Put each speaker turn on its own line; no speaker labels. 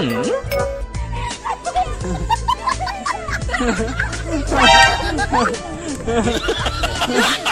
嗯。